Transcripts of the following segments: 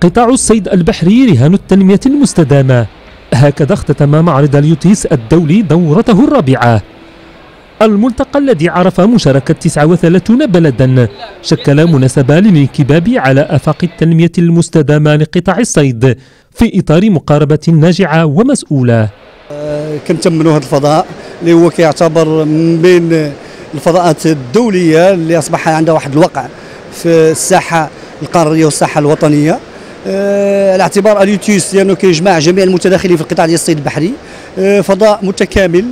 قطاع الصيد البحري رهان التنمية المستدامة. هكذا اختتم معرض اليوتيس الدولي دورته الرابعة. الملتقى الذي عرف مشاركة 39 بلدا. شكل مناسبة للانكباب على آفاق التنمية المستدامة لقطاع الصيد في إطار مقاربة ناجعة ومسؤولة. كنتمنوا هذا الفضاء اللي هو كيعتبر من بين الفضاءات الدولية اللي أصبح عندها واحد الوقع في الساحة القارية والساحة الوطنية. آه، على اعتبار اليوتيوس لأنه كيجمع جميع المتداخلين في القطاع ديال الصيد البحري. آه، فضاء متكامل.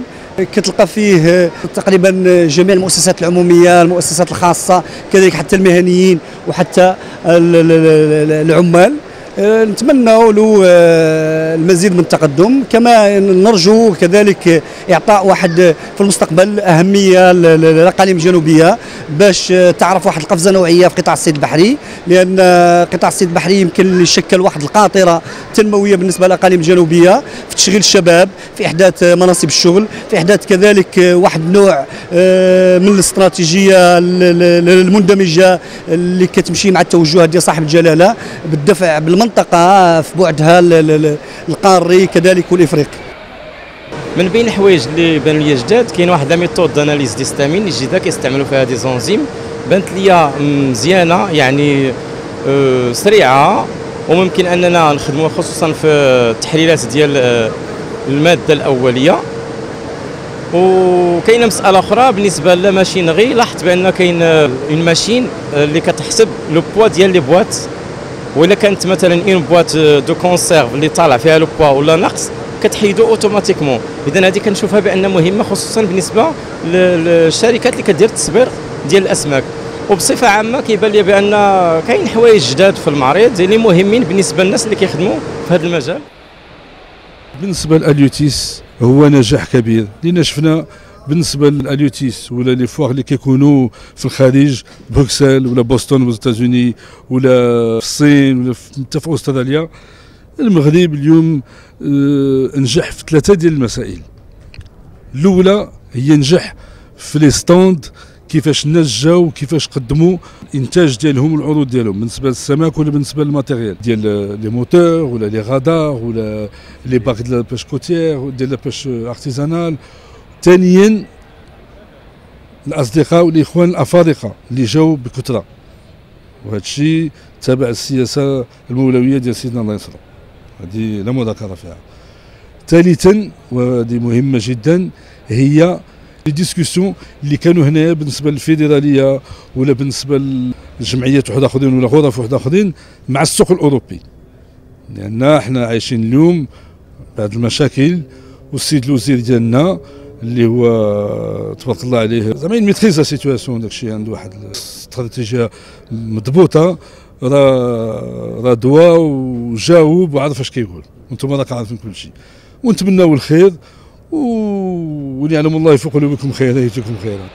كتلقى فيه تقريبا جميع المؤسسات العمومية المؤسسات الخاصة كذلك حتى المهنيين وحتى العمال. نتمنى له المزيد من التقدم. كما نرجو كذلك إعطاء واحد في المستقبل أهمية للأقاليم الجنوبية باش تعرف واحد القفزة نوعية في قطاع الصيد البحري لأن قطاع الصيد البحري يمكن يشكل واحد القاطرة تنموية بالنسبة للأقاليم الجنوبية في تشغيل الشباب في إحداث مناصب الشغل في إحداث كذلك واحد النوع آه، من الاستراتيجية المندمجة اللي كتمشي مع التوجهات ديال صاحب الجلالة بالدفع بالمنطقة في بعدها القاري كذلك والافريقي من بين الحوايج اللي بانوا لي جداد كاين واحد la méthode d'analyse d'histamine جديده كيستعملوا فيها des enzymes بانت لي مزيانة يعني آه، سريعة وممكن أننا نخدموها خصوصا في التحليلات ديال آه، المادة الأولية. وكاينة مسألة أخرى بالنسبة لل machinerie لاحظت بأن كاين une machine اللي كتحسب le poids ديال les boîtes. ولا كانت مثلا une boîte de conserve اللي طالع فيها le poids ولا نقص كتحيدو automatiquement. إذا هذه كنشوفها بان مهمة خصوصا بالنسبة للشركات اللي كدير التصبير ديال الأسماك. وبصفة عامة كيبان لي بأن كاين حوايج جداد في المعرض اللي مهمين بالنسبة للناس اللي كيخدموا في هذا المجال. بالنسبة للاليوتيس هو نجاح كبير. لأن شفنا بالنسبة للأليوتيس ولا les foires اللي كيكونوا في الخارج بروكسل ولا بوسطن ولا ولا في الصين ولا حتى في أستراليا المغرب اليوم آه، نجح في ثلاثة ديال المسائل. الأولى هي نجح في les stands كيفاش الناس جاو وكيفاش قدموا الانتاج ديالهم والعروض ديالهم بالنسبة للسمك ولا بالنسبة لل matériel. ديال les moteurs ولا les radars ولا les barques ديال la pêche côtière ديال la pêche artisanale ثانيا الأصدقاء والإخوان الأفارقة اللي جاوا بكثرة. وهذا الشيء تابع السياسة المولوية ديال سيدنا الله ينصرو هذه لا مذاكرة فيها. ثالثا وهذه مهمة جدا هي les discussions اللي كانوا هنايا بالنسبة للفيدرالية ولا بالنسبة للجمعيات واحد آخرين ولا غرف واحد آخرين مع السوق الأوروبي. لأن إحنا عايشين اليوم بعد المشاكل والسيد الوزير ديالنا اللي هو تبارك الله عليه زعما maîtrise la situation داكشي عنده واحد استراتيجيه مضبوطة راه راه دوا وجاوب وعرف اش كيقول. وأنتم راك عارفين كل شيء ونتمناو الخير وليعلم الله في قلوبكم خيرا يجزيكم خيرا.